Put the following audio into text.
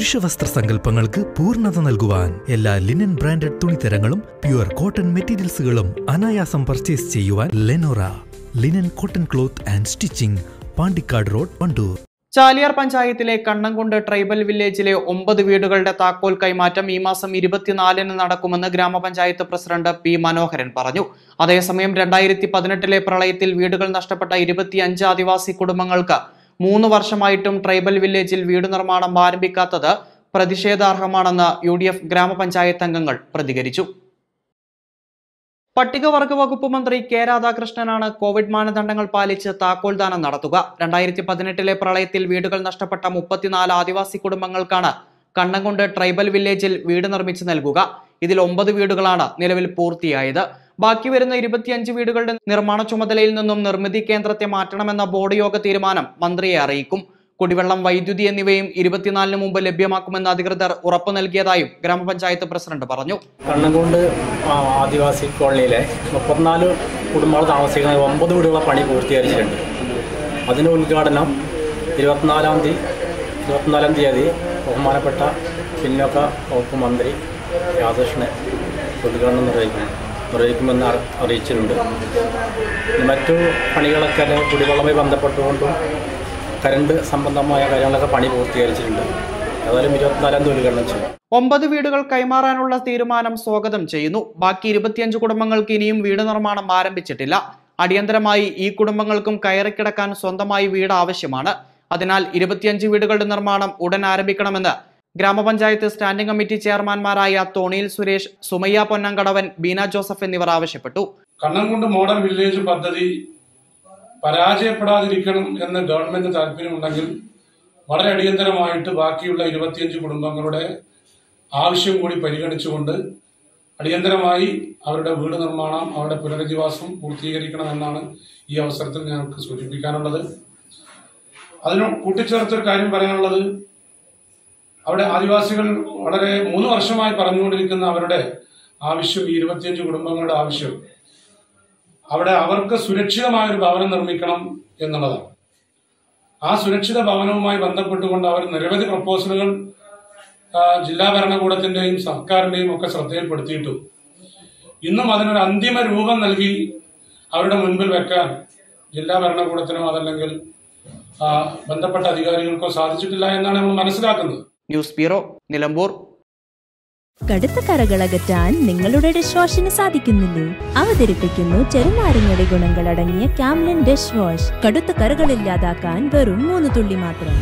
പുരുഷ വസ്ത്ര സങ്കല്പങ്ങൾക്ക് പൂർണത നൽകുവാൻ എല്ലാ ലിനൻ ബ്രാൻഡഡ് തുണിത്തരങ്ങളും പ്യുവർ കോട്ടൺ മെറ്റീരിയൽസുകളും അനായാസം പർച്ചേസ് ചെയ്യുവാൻ Lenora linen cotton cloth and stitching Pandikkad road Wandoor Chaliyar പഞ്ചായത്തിലെ കണ്ണംകുണ്ട് ട്രൈബൽ വില്ലേജിലെ ഒമ്പത് വീടുകളുടെ താക്കോൽ കൈമാറ്റം ഈ മാസം ഇരുപത്തിനാലിന് നടക്കുമെന്ന് ഗ്രാമപഞ്ചായത്ത് പ്രസിഡന്റ് പി മനോഹരൻ പറഞ്ഞു. അതേസമയം രണ്ടായിരത്തി പതിനെട്ടിലെ പ്രളയത്തിൽ വീടുകൾ നഷ്ടപ്പെട്ട ഇരുപത്തിയഞ്ച് ആദിവാസി കുടുംബങ്ങൾക്ക് മൂന്ന് വർഷമായിട്ടും ട്രൈബൽ വില്ലേജിൽ വീട് നിർമ്മാണം ആരംഭിക്കാത്തത് പ്രതിഷേധാർഹമാണെന്ന് യു ഡി എഫ് ഗ്രാമപഞ്ചായത്ത് അംഗങ്ങൾ പ്രതികരിച്ചു. പട്ടികവർഗ വകുപ്പ് മന്ത്രി കെ രാധാകൃഷ്ണനാണ് കോവിഡ് മാനദണ്ഡങ്ങൾ പാലിച്ച് താക്കോൽദാനം നടത്തുക. രണ്ടായിരത്തി പതിനെട്ടിലെ പ്രളയത്തിൽ വീടുകൾ നഷ്ടപ്പെട്ട മുപ്പത്തിനാല് ആദിവാസി കുടുംബങ്ങൾക്കാണ് കണ്ണംകൊണ്ട് ട്രൈബൽ വില്ലേജിൽ വീട് നിർമ്മിച്ചു നൽകുക. ഇതിൽ ഒമ്പത് വീടുകളാണ് നിലവിൽ പൂർത്തിയായത്. ബാക്കി വരുന്ന ഇരുപത്തിയഞ്ച് വീടുകളുടെ നിർമ്മാണ ചുമതലയിൽ നിന്നും നിർമ്മിതി കേന്ദ്രത്തെ മാറ്റണമെന്ന ബോർഡ് യോഗ തീരുമാനം മന്ത്രിയെ അറിയിക്കും. കുടിവെള്ളം വൈദ്യുതി എന്നിവയും ഇരുപത്തിനാലിന് മുമ്പ് ലഭ്യമാക്കുമെന്ന് അധികൃതർ ഉറപ്പു നൽകിയതായും ഗ്രാമപഞ്ചായത്ത് പ്രസിഡന്റ് പറഞ്ഞു. കണ്ണൻകുണ്ട് ആദിവാസി കോളനിയിലെ മുപ്പത്തിനാല് കുടുംബങ്ങൾ താമസിക്കുന്ന ഒമ്പത് വീടുകളെ പണി പൂർത്തീകരിച്ചിട്ടുണ്ട്. അതിന്റെ ഉദ്ഘാടനം ഇരുപത്തിനാലാം തീയതി ഇരുപത്തിനാലാം തീയതി ബഹുമാനപ്പെട്ട പിന്നോക്ക വകുപ്പ് മന്ത്രി രാധാകൃഷ്ണൻ ഉദ്ഘാടനം നിർവഹിക്കും നിർവഹിക്കുമെന്ന് അറി- അറിയിച്ചിട്ടുണ്ട്. മറ്റു പണികളൊക്കെ അല്ലെങ്കിൽ കുടിവെള്ളവുമായി ബന്ധപ്പെട്ടുകൊണ്ടും കരണ്ട് സംബന്ധമായ കാര്യങ്ങളൊക്കെ പണി പൂർത്തീകരിച്ചിട്ടുണ്ട്. ഏതായാലും ഇരുപത്തിനാലാം തീയതി ഉദ്ഘാടനം ചെയ്യും. ഒമ്പത് വീടുകൾ കൈമാറാനുള്ള തീരുമാനം സ്വാഗതം ചെയ്യുന്നു. ബാക്കി ഇരുപത്തിയഞ്ച് കുടുംബങ്ങൾക്ക് ഇനിയും വീട് നിർമ്മാണം ആരംഭിച്ചിട്ടില്ല. അടിയന്തരമായി ഈ കുടുംബങ്ങൾക്കും കയറിക്കിടക്കാൻ സ്വന്തമായി വീട് ആവശ്യമാണ്. അതിനാൽ ഇരുപത്തിയഞ്ച് വീടുകളുടെ നിർമ്മാണം ഉടൻ ആരംഭിക്കണമെന്ന് ഗ്രാമപഞ്ചായത്ത് സ്റ്റാൻഡിംഗ് കമ്മിറ്റി ചെയർമാൻമാരായ തോണിയിൽ സുരേഷ് സുമയ്യ പൊന്നങ്കടവൻ ബീന ജോസഫ് എന്നിവർ ആവശ്യപ്പെട്ടു. കണ്ണൻകുണ്ട് മോഡൽ വില്ലേജ് പദ്ധതി പരാജയപ്പെടാതിരിക്കണം എന്ന് ഗവൺമെന്റ് താല്പര്യമുണ്ടെങ്കിൽ വളരെ അടിയന്തരമായിട്ട് ബാക്കിയുള്ള ഇരുപത്തിയഞ്ച് കുടുംബങ്ങളുടെ ആവശ്യം കൂടി പരിഗണിച്ചുകൊണ്ട് അടിയന്തരമായി അവരുടെ വീട് നിർമ്മാണം അവരുടെ പുനരധിവാസം പൂർത്തീകരിക്കണമെന്നാണ് ഈ അവസരത്തിൽ ഞങ്ങൾക്ക് സൂചിപ്പിക്കാനുള്ളത്. അതിന് കൂട്ടിച്ചേർത്തൊരു കാര്യം പറയാനുള്ളത്. അവിടെ ആദിവാസികൾ വളരെ മൂന്ന് വർഷമായി പറഞ്ഞുകൊണ്ടിരിക്കുന്ന അവരുടെ ആവശ്യം ഈ ഇരുപത്തിയഞ്ച് കുടുംബങ്ങളുടെ ആവശ്യം അവിടെ അവർക്ക് സുരക്ഷിതമായ ഒരു ഭവനം നിർമ്മിക്കണം എന്നുള്ളതാണ്. ആ സുരക്ഷിത ഭവനവുമായി ബന്ധപ്പെട്ടുകൊണ്ട് അവർ നിരവധി പ്രപ്പോസലുകൾ ജില്ലാ ഭരണകൂടത്തിന്റെയും സർക്കാരിന്റെയും ഒക്കെ ശ്രദ്ധയിൽപ്പെടുത്തിയിട്ടു. ഇന്നും അതിനൊരു അന്തിമ രൂപം നൽകി അവരുടെ മുൻപിൽ വെക്കാൻ ജില്ലാ ഭരണകൂടത്തിനോ അതല്ലെങ്കിൽ ബന്ധപ്പെട്ട അധികാരികൾക്കോ സാധിച്ചിട്ടില്ല എന്നാണ് നമ്മൾ മനസ്സിലാക്കുന്നത്. ന്യൂസ് ബ്യൂറോ നിലമ്പൂർ കടുത്ത കറകളകറ്റാൻ നിങ്ങളുടെ ഡിഷ് വാഷിന് സാധിക്കുന്നില്ലേ? അവതരിപ്പിക്കുന്നു ചെറുനാരങ്ങയുടെ ഗുണങ്ങളടങ്ങിയ ക്യാംലിൻ ഡിഷ് വാഷ് കടുത്ത കറകളില്ലാതാക്കാൻ വെറും മൂന്ന് തുള്ളി മാത്രം.